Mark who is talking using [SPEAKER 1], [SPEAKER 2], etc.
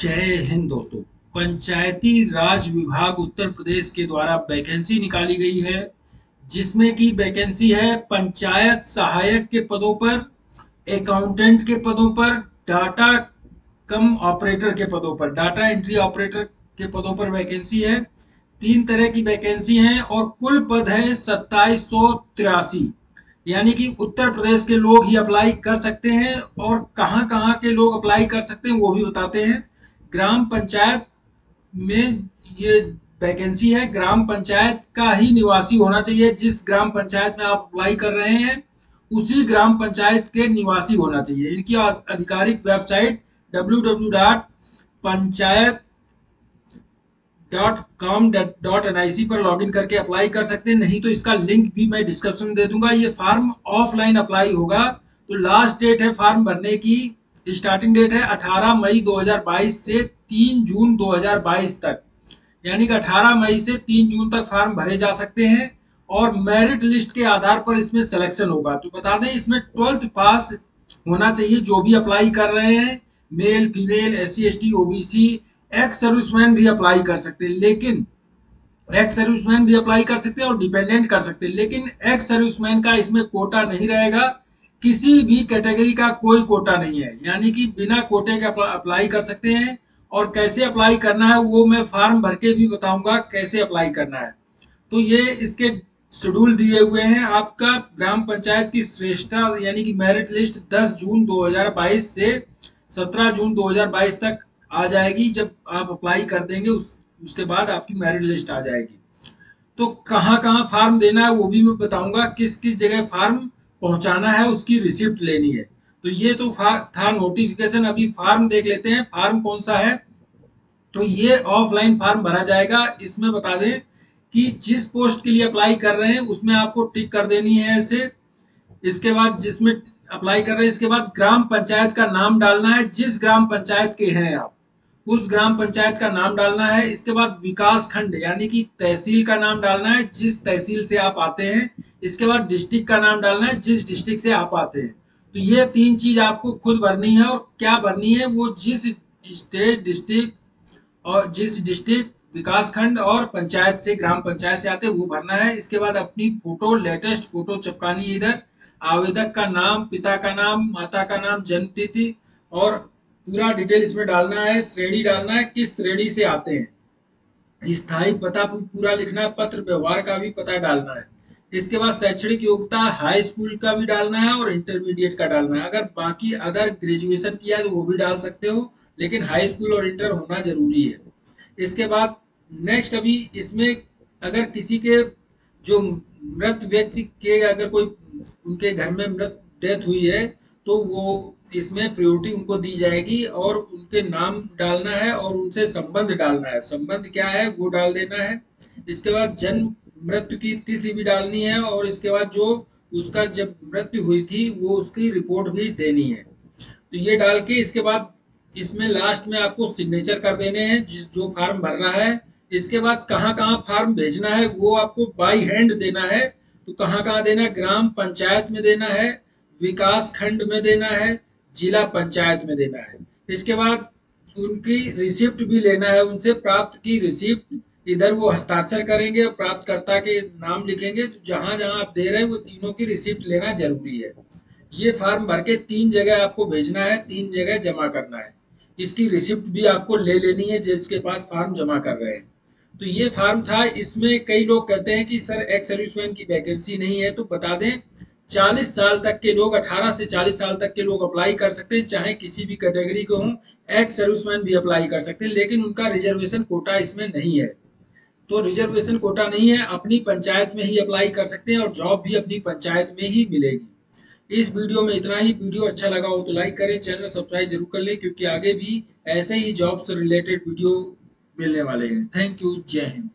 [SPEAKER 1] जय हिंद दोस्तों। पंचायती राज विभाग उत्तर प्रदेश के द्वारा वैकेंसी निकाली गई है, जिसमें की वैकेंसी है पंचायत सहायक के पदों पर अकाउंटेंट के पदों पर डाटा कम ऑपरेटर के पदों पर डाटा एंट्री ऑपरेटर के पदों पर वैकेंसी है। तीन तरह की वैकेंसी है और कुल पद है सत्ताईस यानी कि उत्तर प्रदेश के लोग ही अप्लाई कर सकते हैं और कहाँ कहाँ के लोग अप्लाई कर सकते हैं वो भी बताते हैं। ग्राम पंचायत में ये वैकेंसी है। ग्राम पंचायत का ही निवासी होना चाहिए। जिस ग्राम पंचायत में आप अप्लाई कर रहे हैं, उसी ग्राम पंचायत के निवासी होना चाहिए। इनकी आधिकारिक website W W dot panchayat dot com dot N I C पर लॉग इन करके अप्लाई कर सकते हैं। नहीं तो इसका लिंक भी मैं डिस्क्रिप्शन में दे दूँगा। ये फॉर्म ऑफलाइन अप्लाई होगा। तो लास्ट डेट है फॉर्म भरने की। स्टार्टिंग डेट है 18 मई 2022 से 3 जून 2022 तक। यानी कि 18 मई से 3 जून तक फॉर्म भरे जा सकते हैं और मेरिट लिस्ट के आधार पर इसमें सिलेक्शन होगा। तो बता दें, इसमें ट्वेल्थ पास होना चाहिए जो भी अप्लाई कर रहे हैं। Male female S C S T OBC ex serviceman भी अप्लाई कर सकते हैं। लेकिन एक्स सर्विसमैन भी अप्लाई कर सकते हैं और डिपेंडेंट कर सकते हैं। लेकिन एक्स सर्विसमैन का इसमें कोटा नहीं रहेगा। किसी भी कैटेगरी का कोई कोटा नहीं है। यानी कि बिना कोटे के अप्लाई कर सकते हैं और कैसे अप्लाई करना है वो मैं फॉर्म भर के भी बताऊँगा कैसे अप्लाई करना है। तो ये इसके शेड्यूल दिए हुए हैं। आपका ग्राम पंचायत की श्रेष्ठता यानी कि मेरिट लिस्ट 10 जून 2022 से 17 जून 2022 तक आ जाएगी। जब आप अप्लाई कर देंगे उस उसके बाद आपकी मेरिट लिस्ट आ जाएगी। तो कहाँ कहाँ फार्म देना है वो भी मैं बताऊँगा। किस किस जगह फार्म पहुंचाना है, उसकी रिसिप्ट लेनी है। तो ये तो था नोटिफिकेशन अभी फार्म देख लेते हैं फार्म कौन सा है। तो ये ऑफलाइन फार्म भरा जाएगा। इसमें बता दें कि जिस पोस्ट के लिए अप्लाई कर रहे हैं, उसमें आपको टिक कर देनी है ऐसे। इसके बाद जिसमें अप्लाई कर रहे हैं, इसके बाद ग्राम पंचायत का नाम डालना है। जिस ग्राम पंचायत के हैं आप। उस ग्राम पंचायत का नाम डालना है। इसके बाद विकास खंड, यानी कि तहसील का नाम डालना है, जिस तहसील से आप आते हैं। इसके बाद डिस्ट्रिक्ट का नाम डालना है, जिस डिस्ट्रिक्ट से आप आते हैं। तो ये तीन चीज़ आपको खुद भरनी है और क्या भरनी है, वो जिस स्टेट, डिस्ट्रिक्ट और जिस डिस्ट्रिक्ट विकास खंड और पंचायत से, ग्राम पंचायत से आते वो भरना है। इसके बाद अपनी फ़ोटो, लेटेस्ट फ़ोटो चिपकानी है इधर। आवेदक का नाम, पिता का नाम, माता का नाम जन्म तिथि और पूरा डिटेल इसमें डालना है, श्रेणी डालना है, किस श्रेणी से आते हैं। स्थायी पता पूरा लिखना है पत्र व्यवहार का भी पता डालना है। इसके बाद शैक्षणिक योग्यता, हाई स्कूल का भी डालना है और इंटरमीडिएट का डालना है। अगर बाकी अदर ग्रेजुएशन किया है तो वो भी डाल सकते हो, लेकिन हाई स्कूल और इंटर होना ज़रूरी है। इसके बाद नेक्स्ट अभी इसमें अगर किसी के जो मृत व्यक्ति के अगर कोई उनके घर में मृत डेथ हुई है तो वो इसमें प्रियोरिटी उनको दी जाएगी और उनके नाम डालना है और उनसे संबंध डालना है। संबंध क्या है? वो डाल देना है। इसके बाद जन्म, मृत्यु की तिथि भी डालनी है और इसके बाद जो उसका जब मृत्यु हुई थी, वो उसकी रिपोर्ट भी देनी है। तो ये डाल के इसके बाद इसमें लास्ट में आपको सिग्नेचर कर देने हैं, जिस जो फार्म भरना है। इसके बाद कहाँ कहाँ फार्म भेजना है, वो आपको बाई हैंड देना है। तो कहाँ कहाँ देना है? ग्राम पंचायत में देना है। विकास खंड में देना है, जिला पंचायत में देना है। इसके बाद उनकी रिसिप्ट भी लेना है, उनसे प्राप्त की रिसिप्ट, इधर वो हस्ताक्षर करेंगे और प्राप्तकर्ता के नाम लिखेंगे तो जहाँ जहाँ आप दे रहे हैं, वो तीनों की रिसिप्ट लेना ज़रूरी है। ये फॉर्म भर के तीन जगह आपको भेजना है, तीन जगह जमा करना है। इसकी रिसिप्ट भी आपको ले लेनी है, जिसके पास फॉर्म जमा कर रहे हैं। तो ये फॉर्म था, इसमें कई लोग कहते हैं कि, सर, एक्स सर्विसमैन की वैकेंसी नहीं है तो बता दें 40 साल तक के लोग 18 से 40 साल तक के लोग अप्लाई कर सकते हैं, चाहे किसी भी कैटेगरी के हों एक्स सर्विसमैन भी अप्लाई कर सकते हैं, लेकिन उनका रिजर्वेशन कोटा इसमें नहीं है। तो रिजर्वेशन कोटा नहीं है, अपनी पंचायत में ही अप्लाई कर सकते हैं और जॉब भी अपनी पंचायत में ही मिलेगी। इस वीडियो में इतना ही। वीडियो अच्छा लगा हो तो लाइक करें चैनल सब्सक्राइब ज़रूर कर लें, क्योंकि आगे भी ऐसे ही जॉब से रिलेटेड वीडियो मिलने वाले हैं। थैंक यू जय हिंद